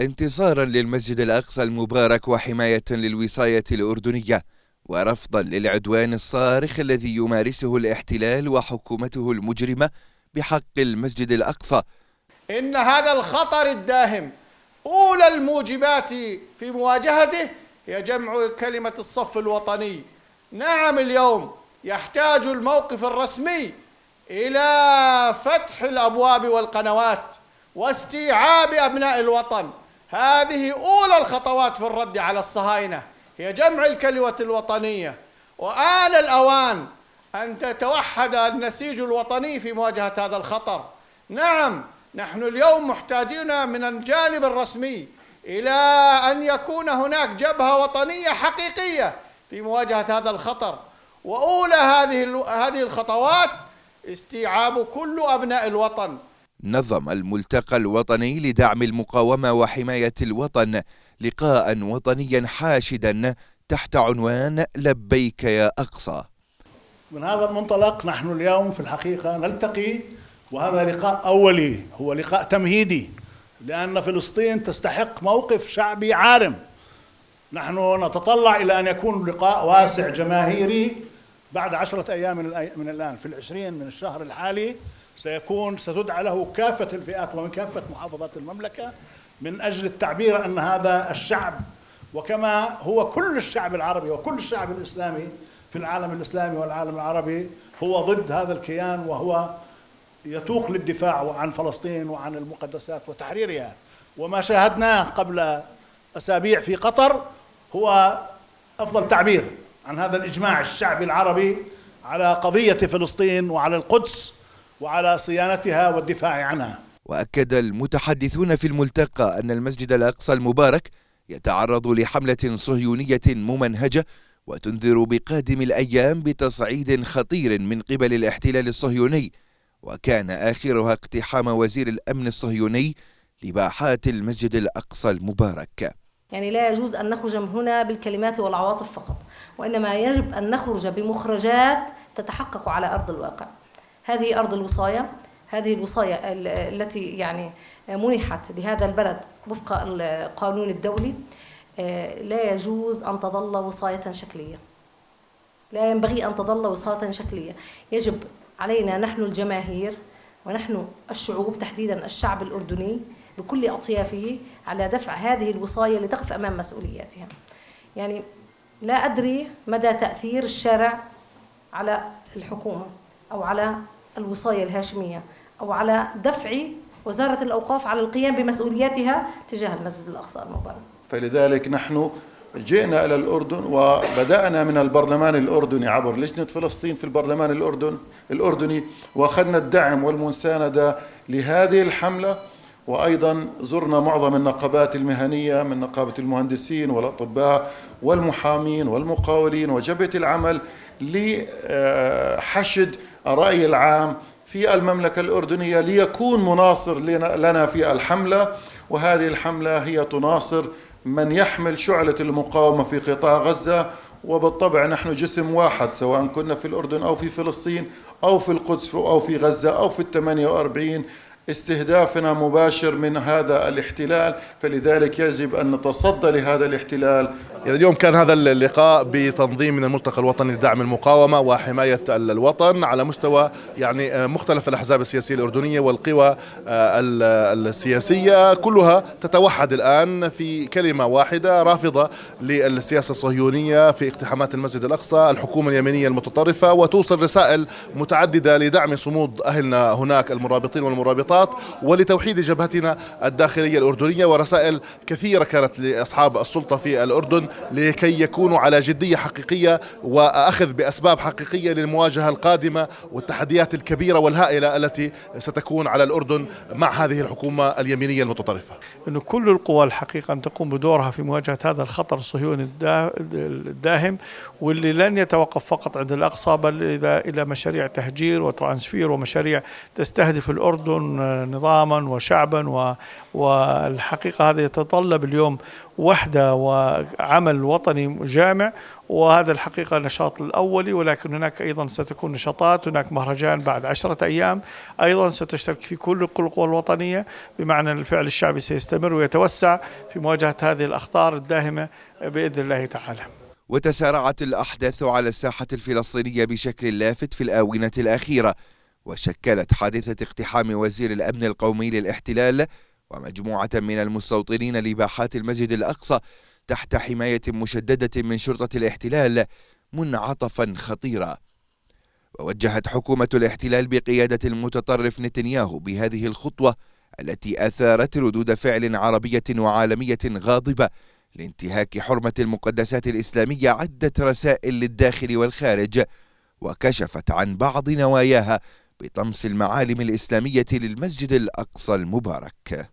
انتصارا للمسجد الأقصى المبارك وحماية للوصاية الأردنية ورفضا للعدوان الصارخ الذي يمارسه الاحتلال وحكومته المجرمة بحق المسجد الأقصى. إن هذا الخطر الداهم أولى الموجبات في مواجهته هي جمع كلمة الصف الوطني. نعم اليوم يحتاج الموقف الرسمي إلى فتح الأبواب والقنوات واستيعاب أبناء الوطن هذه أولى الخطوات في الرد على الصهاينة. هي جمع الكلمة الوطنية. وآن الأوان أن تتوحد النسيج الوطني في مواجهة هذا الخطر. نعم نحن اليوم محتاجين من الجانب الرسمي إلى أن يكون هناك جبهة وطنية حقيقية في مواجهة هذا الخطر. وأولى هذه هذه الخطوات استيعاب كل أبناء الوطن. نظم الملتقى الوطني لدعم المقاومة وحماية الوطن لقاء وطنيا حاشدا تحت عنوان لبيك يا أقصى من هذا المنطلق نحن اليوم في الحقيقة نلتقي وهذا لقاء أولي هو لقاء تمهيدي لأن فلسطين تستحق موقف شعبي عارم. نحن نتطلع إلى أن يكون لقاء واسع جماهيري بعد عشرة أيام من الآن في العشرين من الشهر الحالي. سيكون ستدعى له كافة الفئات ومن كافة محافظات المملكة من أجل التعبير أن هذا الشعب وكما هو كل الشعب العربي وكل الشعب الإسلامي في العالم الإسلامي والعالم العربي هو ضد هذا الكيان وهو يتوق للدفاع عن فلسطين وعن المقدسات وتحريرها. وما شاهدناه قبل أسابيع في قطر هو أفضل تعبير عن هذا الإجماع الشعبي العربي على قضية فلسطين وعلى القدس وعلى صيانتها والدفاع عنها. وأكد المتحدثون في الملتقى أن المسجد الأقصى المبارك يتعرض لحملة صهيونية ممنهجة وتنذر بقادم الأيام بتصعيد خطير من قبل الاحتلال الصهيوني وكان آخرها اقتحام وزير الأمن الصهيوني لباحات المسجد الأقصى المبارك. يعني لا يجوز أن نخرج من هنا بالكلمات والعواطف فقط وإنما يجب أن نخرج بمخرجات تتحقق على أرض الواقع. هذه أرض الوصاية هذه الوصاية التي يعني منحت لهذا البلد وفق القانون الدولي آه، لا يجوز أن تظل وصاية شكلية. لا ينبغي أن تظل وصاية شكلية. يجب علينا نحن الجماهير ونحن الشعوب تحديدا الشعب الأردني بكل أطيافه على دفع هذه الوصاية لتقف أمام مسؤولياتها. يعني لا أدري مدى تأثير الشارع على الحكومة أو على الوصاية الهاشمية أو على دفع وزارة الأوقاف على القيام بمسؤولياتها تجاه المسجد الأقصى المبارك. فلذلك نحن جئنا إلى الأردن وبدأنا من البرلمان الأردني عبر لجنة فلسطين في البرلمان الأردن الأردني وأخذنا الدعم والمساندة لهذه الحملة وأيضا زرنا معظم النقابات المهنية من نقابة المهندسين والأطباء والمحامين والمقاولين وجبهة العمل لحشد الرأي العام في المملكة الأردنية ليكون مناصر لنا في الحملة وهذه الحملة هي تناصر من يحمل شعلة المقاومة في قطاع غزة. وبالطبع نحن جسم واحد سواء كنا في الأردن أو في فلسطين أو في القدس أو في غزة أو في الثمانية وأربعين. استهدافنا مباشر من هذا الاحتلال فلذلك يجب أن نتصدى لهذا الاحتلال. اليوم كان هذا اللقاء بتنظيم من الملتقى الوطني لدعم المقاومة وحماية الوطن على مستوى يعني مختلف الأحزاب السياسية الأردنية والقوى آه، السياسية. كلها تتوحد الآن في كلمة واحدة رافضة للسياسة الصهيونية في اقتحامات المسجد الأقصى الحكومة اليمنية المتطرفة وتوصل رسائل متعددة لدعم صمود أهلنا هناك المرابطين والمرابطات ولتوحيد جبهتنا الداخلية الأردنية ورسائل كثيرة كانت لأصحاب السلطة في الأردن. لكي يكونوا على جدية حقيقية وأخذ بأسباب حقيقية للمواجهة القادمة والتحديات الكبيرة والهائلة التي ستكون على الأردن مع هذه الحكومة اليمينية المتطرفة. أن كل القوى الحقيقة أن تقوم بدورها في مواجهة هذا الخطر الصهيوني الداهم واللي لن يتوقف فقط عند الأقصى بل إذا إلى مشاريع تهجير وترانسفير ومشاريع تستهدف الأردن نظاما وشعبا والحقيقة هذا يتطلب اليوم وحدة وعمل وطني جامع وهذا الحقيقة النشاط الأولي ولكن هناك أيضا ستكون نشاطات هناك مهرجان بعد عشرة أيام أيضا ستشترك في كل القوى الوطنية بمعنى الفعل الشعبي سيستمر ويتوسع في مواجهة هذه الأخطار الداهمة بإذن الله تعالى. وتسارعت الأحداث على الساحة الفلسطينية بشكل لافت في الآونة الأخيرة وشكلت حادثة اقتحام وزير الأمن القومي للاحتلال ومجموعة من المستوطنين لباحات المسجد الأقصى تحت حماية مشددة من شرطة الاحتلال منعطفا خطيرا. ووجهت حكومة الاحتلال بقيادة المتطرف نتنياهو بهذه الخطوة التي أثارت ردود فعل عربية وعالمية غاضبة لانتهاك حرمة المقدسات الإسلامية عدة رسائل للداخل والخارج وكشفت عن بعض نواياها بطمس المعالم الإسلامية للمسجد الأقصى المبارك.